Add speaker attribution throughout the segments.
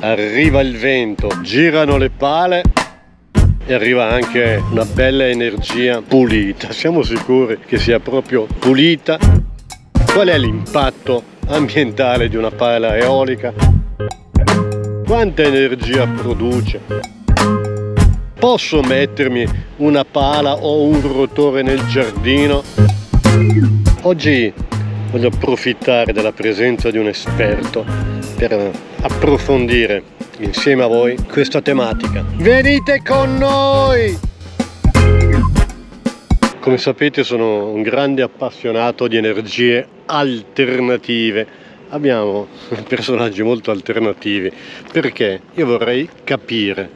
Speaker 1: Arriva il vento, girano le pale e arriva anche una bella energia pulita. Siamo sicuri che sia proprio pulita. Qual è l'impatto ambientale di una pala eolica? Quanta energia produce? Posso mettermi una pala o un rotore nel giardino? Oggi voglio approfittare della presenza di un esperto per approfondire insieme a voi questa tematica. Venite con noi! Come sapete sono un grande appassionato di energie alternative. Abbiamo personaggi molto alternativi perché io vorrei capire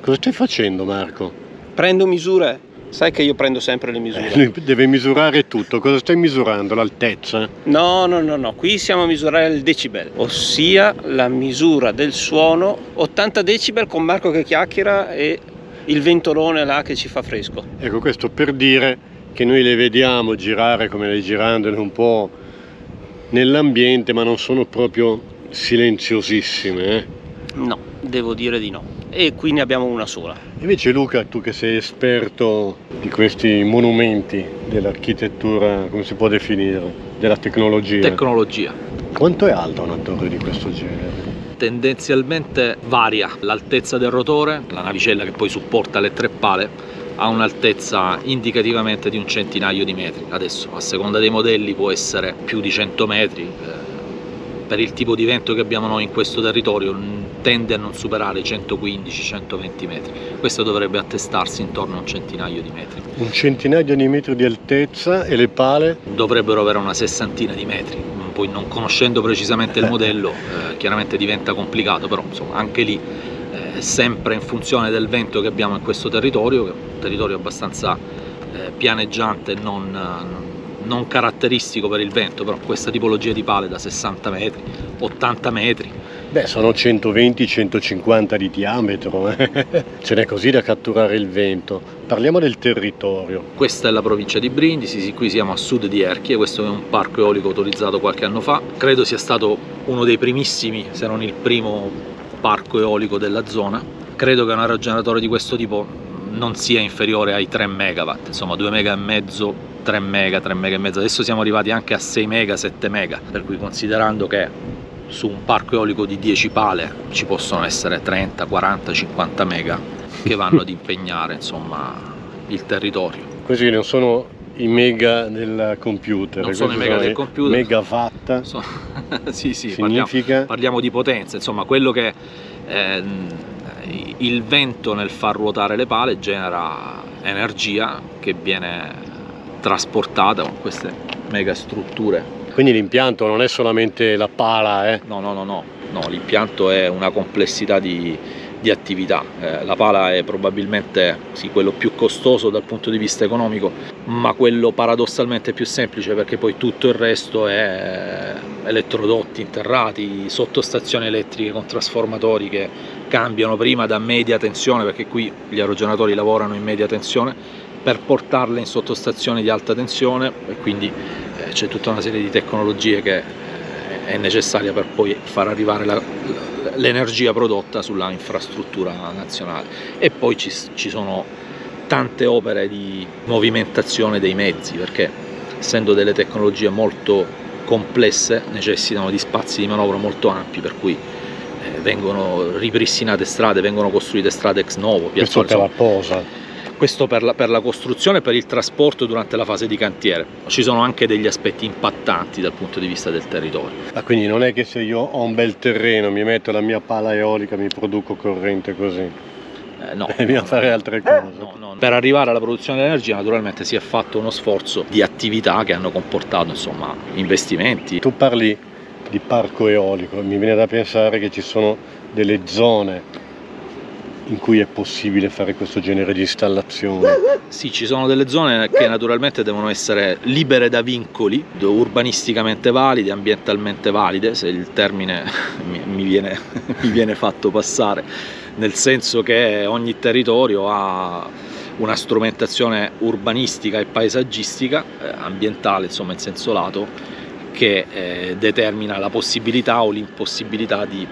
Speaker 1: cosa stai facendo Marco?
Speaker 2: Prendo misure Sai che io prendo sempre le misure.
Speaker 1: Eh, deve misurare tutto. Cosa stai misurando? L'altezza?
Speaker 2: No, no, no, no. Qui siamo a misurare il decibel, ossia la misura del suono. 80 decibel con Marco che chiacchiera e il ventolone là che ci fa fresco.
Speaker 1: Ecco, questo per dire che noi le vediamo girare come le girandole un po' nell'ambiente, ma non sono proprio silenziosissime. Eh?
Speaker 2: No, devo dire di no e qui ne abbiamo una sola.
Speaker 1: Invece Luca, tu che sei esperto di questi monumenti dell'architettura, come si può definire, della tecnologia.
Speaker 3: Tecnologia.
Speaker 1: Quanto è alta una torre di questo genere?
Speaker 3: Tendenzialmente varia l'altezza del rotore, la navicella che poi supporta le tre pale ha un'altezza indicativamente di un centinaio di metri. Adesso a seconda dei modelli può essere più di 100 metri. Eh, per il tipo di vento che abbiamo noi in questo territorio tende a non superare i 115-120 metri. Questo dovrebbe attestarsi intorno a un centinaio di metri.
Speaker 1: Un centinaio di metri di altezza e le pale?
Speaker 3: Dovrebbero avere una sessantina di metri. Poi non conoscendo precisamente il modello eh, chiaramente diventa complicato, però insomma anche lì eh, sempre in funzione del vento che abbiamo in questo territorio, che è un territorio abbastanza eh, pianeggiante e non, non non caratteristico per il vento, però questa tipologia di pale da 60 metri, 80 metri.
Speaker 1: Beh, sono 120-150 di diametro, eh? ce n'è così da catturare il vento. Parliamo del territorio.
Speaker 3: Questa è la provincia di Brindisi, qui siamo a sud di Erchie, questo è un parco eolico autorizzato qualche anno fa, credo sia stato uno dei primissimi, se non il primo parco eolico della zona. Credo che un aerogeneratore di questo tipo non sia inferiore ai 3 MW, insomma 2 MW e mezzo 3 mega, 3 mega e mezzo, adesso siamo arrivati anche a 6 mega, 7 mega, per cui considerando che su un parco eolico di 10 pale ci possono essere 30, 40, 50 mega che vanno ad impegnare insomma il territorio.
Speaker 1: Questi non sono i mega del computer,
Speaker 3: non sono i mega del computer,
Speaker 1: megawatt.
Speaker 3: So, sì, sì,
Speaker 1: significa...
Speaker 3: parliamo, parliamo, di potenza, insomma quello che eh, il vento nel far ruotare le pale genera energia che viene trasportata con queste mega strutture.
Speaker 1: Quindi l'impianto non è solamente la pala? Eh?
Speaker 3: No, no, no, no, no l'impianto è una complessità di, di attività. Eh, la pala è probabilmente sì, quello più costoso dal punto di vista economico, ma quello paradossalmente più semplice perché poi tutto il resto è elettrodotti interrati, sottostazioni elettriche con trasformatori che cambiano prima da media tensione, perché qui gli aerogenatori lavorano in media tensione, per portarle in sottostazioni di alta tensione e quindi eh, c'è tutta una serie di tecnologie che eh, è necessaria per poi far arrivare l'energia prodotta sulla infrastruttura nazionale e poi ci, ci sono tante opere di movimentazione dei mezzi perché essendo delle tecnologie molto complesse necessitano di spazi di manovra molto ampi per cui eh, vengono ripristinate strade, vengono costruite strade ex novo.
Speaker 1: Questo per la posa
Speaker 3: questo per la, per la costruzione e per il trasporto durante la fase di cantiere. Ci sono anche degli aspetti impattanti dal punto di vista del territorio.
Speaker 1: Ah, quindi non è che se io ho un bel terreno, mi metto la mia pala eolica, mi produco corrente così?
Speaker 3: Eh, no. No,
Speaker 1: fare altre cose.
Speaker 3: No, no. Per arrivare alla produzione di energia naturalmente si è fatto uno sforzo di attività che hanno comportato insomma, investimenti.
Speaker 1: Tu parli di parco eolico, mi viene da pensare che ci sono delle zone in cui è possibile fare questo genere di installazione?
Speaker 3: Sì, ci sono delle zone che naturalmente devono essere libere da vincoli, urbanisticamente valide, ambientalmente valide, se il termine mi viene, mi viene fatto passare, nel senso che ogni territorio ha una strumentazione urbanistica e paesaggistica, eh, ambientale insomma in senso lato, che eh, determina la possibilità o l'impossibilità di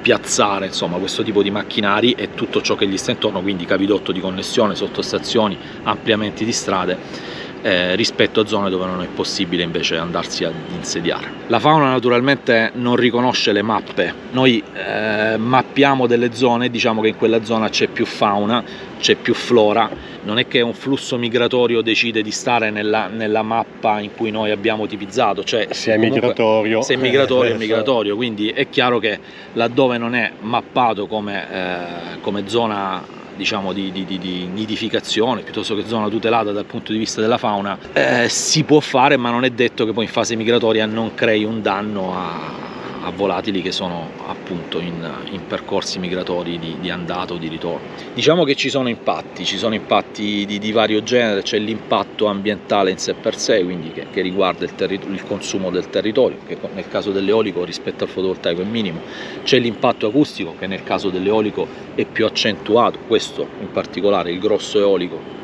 Speaker 3: piazzare insomma, questo tipo di macchinari e tutto ciò che gli sta intorno, quindi cavidotto di connessione, sottostazioni, ampliamenti di strade eh, rispetto a zone dove non è possibile invece andarsi ad insediare. La fauna naturalmente non riconosce le mappe, noi eh, mappiamo delle zone e diciamo che in quella zona c'è più fauna, c'è più flora, non è che un flusso migratorio decide di stare nella, nella mappa in cui noi abbiamo tipizzato, cioè
Speaker 1: se è migratorio,
Speaker 3: se è migratorio è migratorio, quindi è chiaro che laddove non è mappato come, eh, come zona diciamo, di, di, di, nidificazione piuttosto che zona tutelata dal punto di vista della fauna eh, si può fare ma non è detto che poi in fase migratoria non crei un danno a, a volatili che sono appunto in, in percorsi migratori di, di, andata o di ritorno. Diciamo che ci sono impatti, ci sono impatti di, di vario genere, c'è l'impatto ambientale in sé per sé, quindi che, che riguarda il, il, consumo del territorio, che nel caso dell'eolico rispetto al fotovoltaico è minimo, c'è l'impatto acustico che nel caso dell'eolico è più accentuato, questo in particolare il grosso eolico,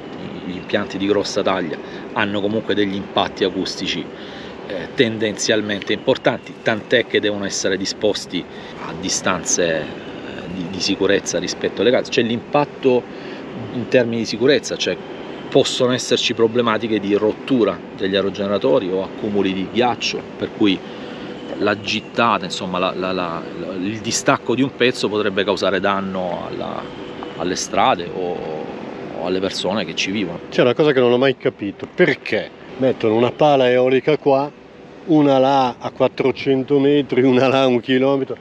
Speaker 3: gli impianti di grossa taglia hanno comunque degli impatti acustici eh, tendenzialmente importanti, tant'è che devono essere disposti a distanze eh, di, di, sicurezza rispetto alle case. C'è l'impatto in termini di sicurezza, cioè possono esserci problematiche di rottura degli aerogeneratori o accumuli di ghiaccio, per cui la gittata, insomma la, la, la, il distacco di un pezzo potrebbe causare danno alla, alle strade o, o alle persone che ci vivono.
Speaker 1: C'è una cosa che non ho mai capito, perché mettono una pala eolica qua, una là a 400 metri, una là a un chilometro.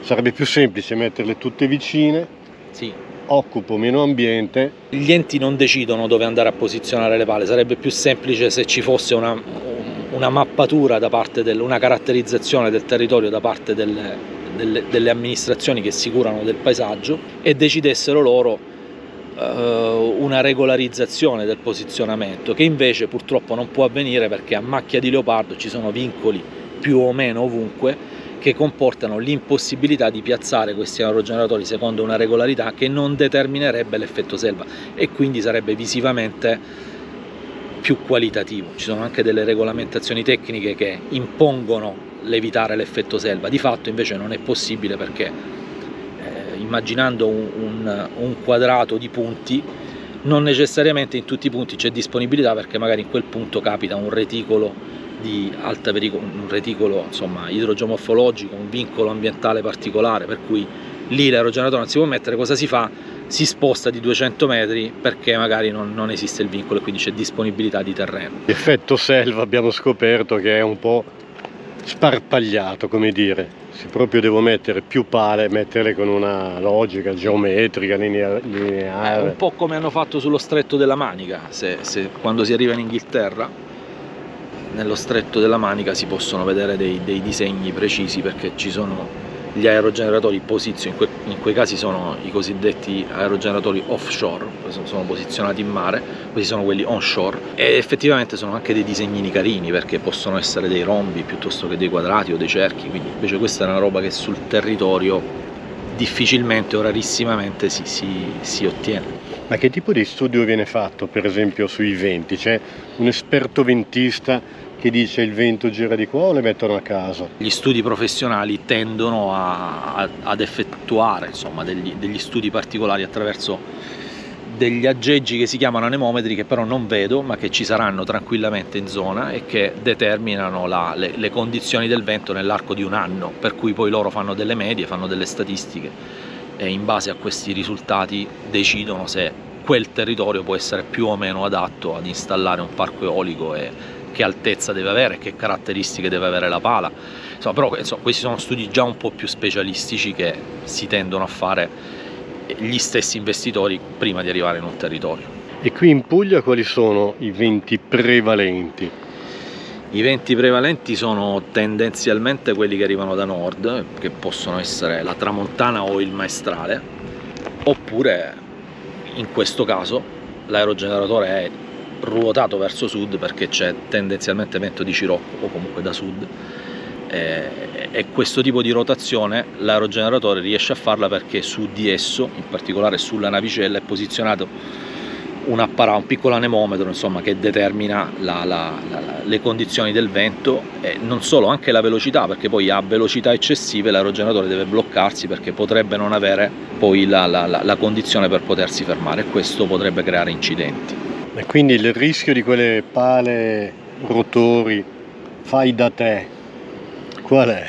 Speaker 1: Sarebbe più semplice metterle tutte vicine.
Speaker 3: Sì.
Speaker 1: Occupo meno ambiente.
Speaker 3: Gli enti non decidono dove andare a posizionare le pale, sarebbe più semplice se ci fosse una, una mappatura da parte del, una caratterizzazione del territorio da parte delle, delle, delle amministrazioni che si curano del paesaggio e decidessero loro una regolarizzazione del posizionamento che invece purtroppo non può avvenire perché a macchia di leopardo ci sono vincoli più o meno ovunque che comportano l'impossibilità di piazzare questi aerogeneratori secondo una regolarità che non determinerebbe l'effetto selva e quindi sarebbe visivamente più qualitativo. Ci sono anche delle regolamentazioni tecniche che impongono l'evitare l'effetto selva, di fatto invece non è possibile perché immaginando un, un, un quadrato di punti non necessariamente in tutti i punti c'è disponibilità perché magari in quel punto capita un reticolo di alta pericolo, un reticolo insomma idrogeomorfologico, un vincolo ambientale particolare, per cui lì l'aerogeneratore non si può mettere, cosa si fa? Si sposta di 200 metri perché magari non, non esiste il vincolo e quindi c'è disponibilità di terreno.
Speaker 1: L'effetto selva abbiamo scoperto che è un po' sparpagliato, come dire. Se proprio devo mettere più pale, metterle con una logica geometrica, lineare.
Speaker 3: Un po' come hanno fatto sullo stretto della Manica, se, se quando si arriva in Inghilterra, nello stretto della Manica si possono vedere dei, dei disegni precisi perché ci sono gli aerogeneratori posizionati, in, que, in, quei casi sono i cosiddetti aerogeneratori offshore, sono posizionati in mare, questi sono quelli onshore e effettivamente sono anche dei disegnini carini perché possono essere dei rombi piuttosto che dei quadrati o dei cerchi, quindi invece questa è una roba che sul territorio difficilmente o rarissimamente si, si, si ottiene.
Speaker 1: Ma che tipo di studio viene fatto per esempio sui venti? C'è un esperto ventista che dice il vento gira di qua o le mettono a caso?
Speaker 3: Gli studi professionali tendono a, a, ad effettuare insomma, degli, degli studi particolari attraverso degli aggeggi che si chiamano anemometri che però non vedo ma che ci saranno tranquillamente in zona e che determinano la, le, le, condizioni del vento nell'arco di un anno per cui poi loro fanno delle medie, fanno delle statistiche e in base a questi risultati decidono se quel territorio può essere più o meno adatto ad installare un parco eolico e che altezza deve avere, che caratteristiche deve avere la pala. Insomma, però insomma, questi sono studi già un po' più specialistici che si tendono a fare gli stessi investitori prima di arrivare in un territorio.
Speaker 1: E qui in Puglia quali sono i venti prevalenti?
Speaker 3: I venti prevalenti sono tendenzialmente quelli che arrivano da nord, che possono essere la tramontana o il maestrale, oppure in questo caso l'aerogeneratore è ruotato verso sud perché c'è tendenzialmente vento di Cirocco o comunque da sud e, e questo tipo di rotazione l'aerogeneratore riesce a farla perché su di esso, in particolare sulla navicella, è posizionato un apparato, un piccolo anemometro insomma, che determina la, la, la, le condizioni del vento e non solo, anche la velocità, perché poi a velocità eccessive l'aerogeneratore deve bloccarsi perché potrebbe non avere poi la, condizione per potersi fermare e questo potrebbe creare incidenti.
Speaker 1: E quindi il rischio di quelle pale rotori fai da te qual è?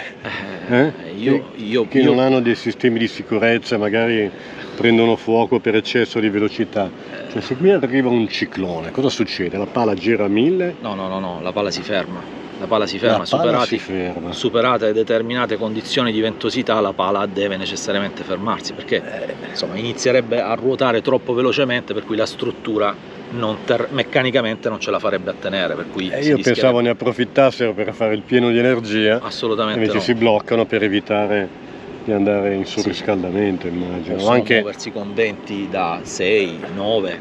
Speaker 3: Eh, eh? Io, io,
Speaker 1: che
Speaker 3: io...
Speaker 1: non hanno dei sistemi di sicurezza, magari prendono fuoco per eccesso di velocità. Cioè, se qui arriva un ciclone, cosa succede? La pala gira a mille?
Speaker 3: No, no, no, no, la pala si ferma. La pala si ferma, la superati, si ferma. superate determinate condizioni di ventosità, la pala deve necessariamente fermarsi perché eh. insomma, inizierebbe a ruotare troppo velocemente, per cui la struttura non ter- meccanicamente non ce la farebbe a tenere. Per cui
Speaker 1: eh, io pensavo ne approfittassero per fare il pieno di energia,
Speaker 3: assolutamente
Speaker 1: invece
Speaker 3: no.
Speaker 1: si bloccano per evitare di andare in surriscaldamento, sì. immagino.
Speaker 3: Possono Anche... muoversi con venti da 6, 9,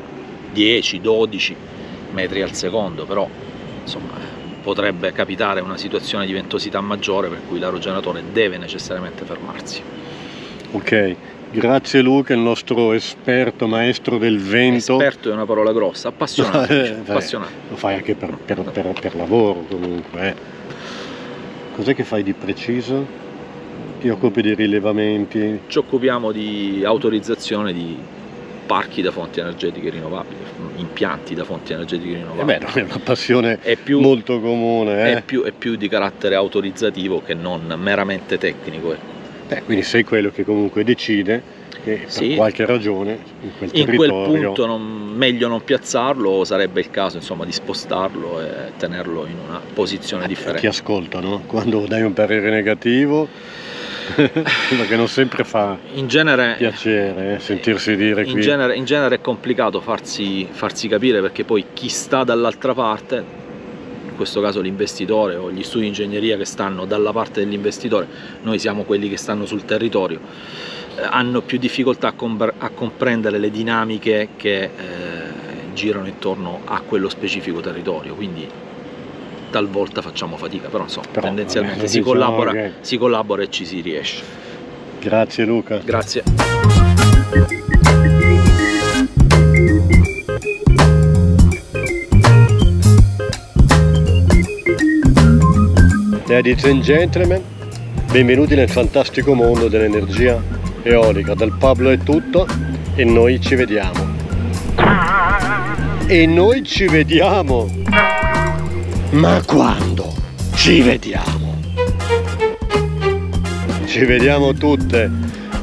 Speaker 3: 10, 12 metri al secondo, però insomma potrebbe capitare una situazione di ventosità maggiore per cui l'aerogeneratore deve necessariamente fermarsi.
Speaker 1: Ok, grazie Luca, il nostro esperto maestro del vento.
Speaker 3: Esperto è una parola grossa, appassionato.
Speaker 1: Eh, appassionato. Lo fai anche per, per, per, per lavoro comunque. Eh. Cos'è che fai di preciso? Ti occupi di rilevamenti?
Speaker 3: Ci occupiamo di autorizzazione di parchi da fonti energetiche rinnovabili, impianti da fonti energetiche rinnovabili.
Speaker 1: Eh beh, è una passione è più, molto comune. Eh?
Speaker 3: È, più, è, più, di carattere autorizzativo che non meramente tecnico.
Speaker 1: Ecco. Eh, quindi sei quello che comunque decide che
Speaker 3: sì.
Speaker 1: per qualche ragione in quel
Speaker 3: in quel punto non, meglio non piazzarlo, sarebbe il caso insomma, di spostarlo e tenerlo in una posizione
Speaker 1: eh,
Speaker 3: differente.
Speaker 1: Ti ascoltano quando dai un parere negativo perché non sempre fa
Speaker 3: genere,
Speaker 1: piacere eh, sentirsi dire
Speaker 3: in
Speaker 1: qui.
Speaker 3: Genere, in genere è complicato farsi, farsi capire perché poi chi sta dall'altra parte questo caso l'investitore o gli studi di ingegneria che stanno dalla parte dell'investitore, noi siamo quelli che stanno sul territorio, eh, hanno più difficoltà a, comp a, comprendere le dinamiche che eh, girano intorno a quello specifico territorio. Quindi talvolta facciamo fatica, però insomma, però, tendenzialmente si, diciamo collabora, che... si collabora e ci si riesce.
Speaker 1: Grazie Luca.
Speaker 3: Grazie.
Speaker 1: Ladies and gentlemen, benvenuti nel fantastico mondo dell'energia eolica. Dal Pablo è tutto e noi ci vediamo. E noi ci vediamo! Ma quando ci vediamo? Ci vediamo tutte,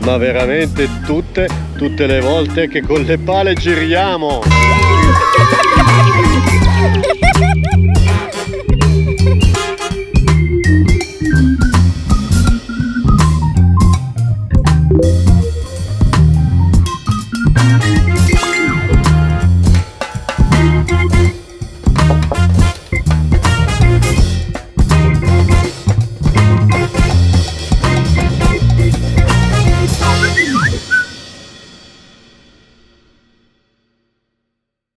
Speaker 1: ma veramente tutte, tutte le volte che con le pale giriamo.